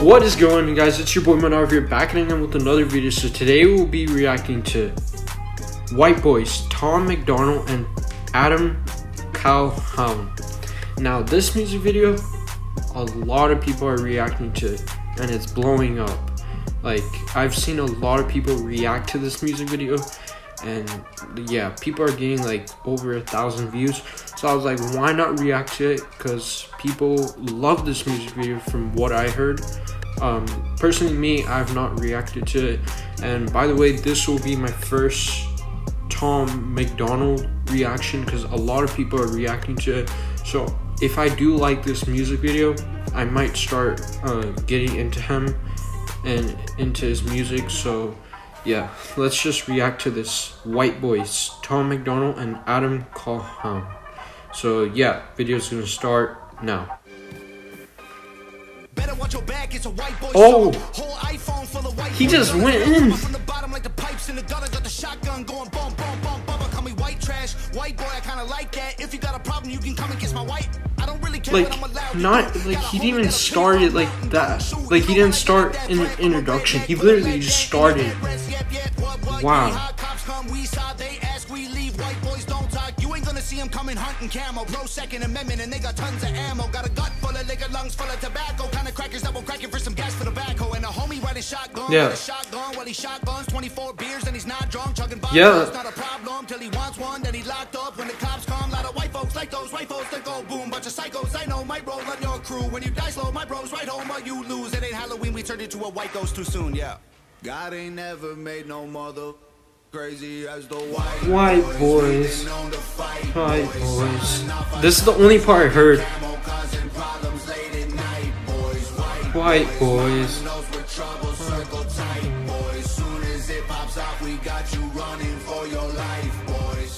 What is going on, guys? It's your boy Manar here, back again with another video. So today we'll be reacting to Whiteboyz, Tom MacDonald and Adam Calhoun. Now, this music video, a lot of people are reacting to, and it's blowing up. Like, I've seen a lot of people react to this music video, and yeah, people are getting like over a thousand views. So I was like, why not react to it? Because people love this music video from what I heard. Um, personally, me, I've not reacted to it. And by the way, this will be my first Tom MacDonald reaction because a lot of people are reacting to it. So if I do like this music video, I might start uh, getting into him and into his music. So yeah, let's just react to this Whiteboyz, Tom MacDonald and Adam Calhoun. So yeah, video's gonna start now. Oh, he just went in. White boy, I kinda like that. If you got a problem, you can come and kiss my white. I don't really care. Like, not like he didn't even start it like that. Like he didn't start in an introduction. He literally just started. Wow see them coming hunting camo. Pro Second Amendment, and they got tons of ammo. Got a gut full of liquor, lungs full of tobacco. Kind of crackers that will crack it for some gas for the backhoe. And a homie riding shotgun. Yeah. Shotgun while he shotguns 24 beers and he's not drunk. Chugging bottles. Yeah. It's not a problem till he wants one. Then he locked up when the cops come. Lot of white folks like those white folks that go boom. Bunch of psychos I know might roll on your crew. When you die slow, my bros right home while you lose. It ain't Halloween, we turned into a white ghost too soon, yeah. God ain't never made no mother. Crazy as the white boys. White boys. This is the only part I heard. White boys.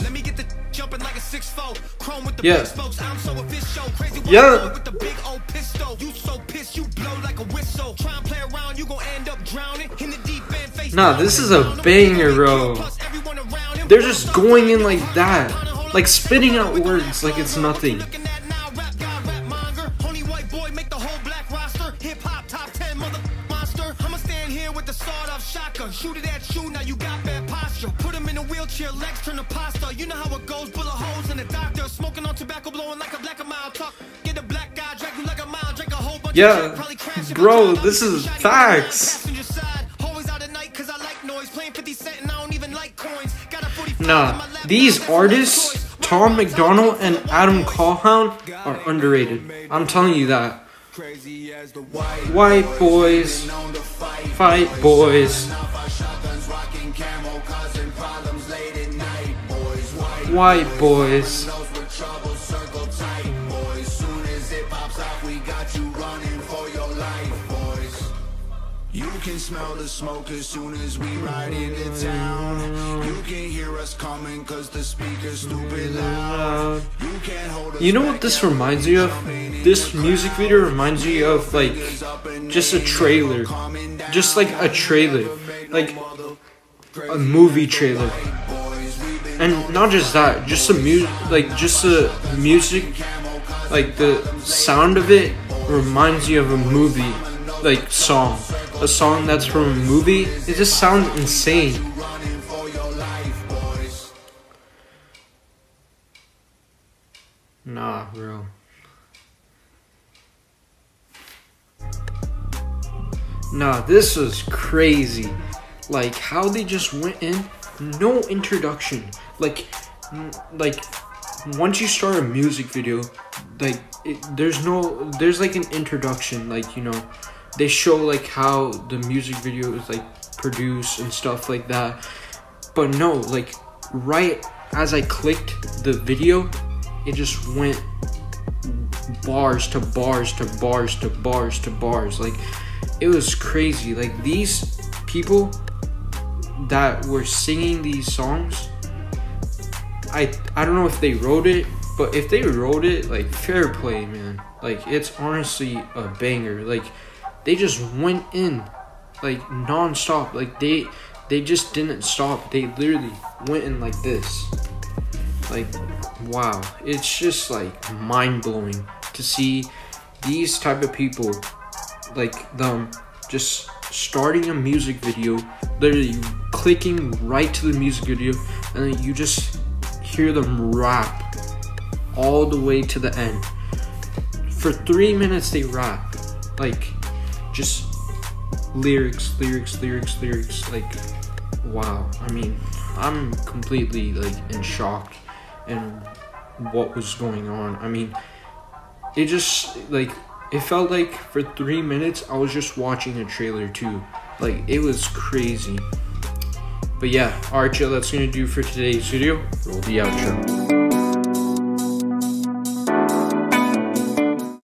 Let me get the jumping like a six fold. Chrome with the yeah. big spokes. I'm so official. Crazy yeah. With the big old pistol. You so pissed, you blow like a whistle. Try and play around, you gon' end up drowning in the deep end. Face nah, this is a banger, bro. They're just going in like that. Like spitting out words like it's nothing. Shoot it at you, now you got bad posture. Put him in a wheelchair, legs turn to pasta. You know how it goes, bullet holes in the doctor. Smoking on tobacco, blowing like a Black & Mild. Talk, get yeah, bro, this is facts. Nah, these artists, Tom MacDonald and Adam Calhoun, are underrated. I'm telling you that. White boys, fight boys. White boys. You can smell the smoke as soon as we ride into town. You can hear us coming cause the speaker's stupid loud. You can't hold You know what this reminds me of? This music video reminds me of like just a trailer. Just like a trailer. Like a movie trailer. And not just that, just a music like just a music like the sound of it reminds you of a movie like song a song that's from a movie, it just sounds insane. Nah, bro. Nah, this was crazy. Like how they just went in, no introduction. Like, like once you start a music video, like it, there's no, there's like an introduction. Like you know, they show like how the music video is like produced and stuff like that. But no, like right as I clicked the video, it just went bars to bars to bars to bars to bars. Like it was crazy. Like these people that were singing these songs, I I don't know if they wrote it, but if they wrote it, like fair play, man. Like it's honestly a banger. Like they just went in like non-stop. Like they they just didn't stop. They literally went in like this. Like wow. It's just like mind-blowing to see these type of people like them just starting a music video, literally clicking right to the music video, and then you just hear them rap all the way to the end. For three minutes, they rap. Like just lyrics, lyrics, lyrics, lyrics. Like, wow. I mean, I'm completely like in shock and what was going on. I mean, it just like it felt like for three minutes I was just watching a trailer too. Like it was crazy. But yeah, alright, chill. That's gonna do for today's video. Roll the outro.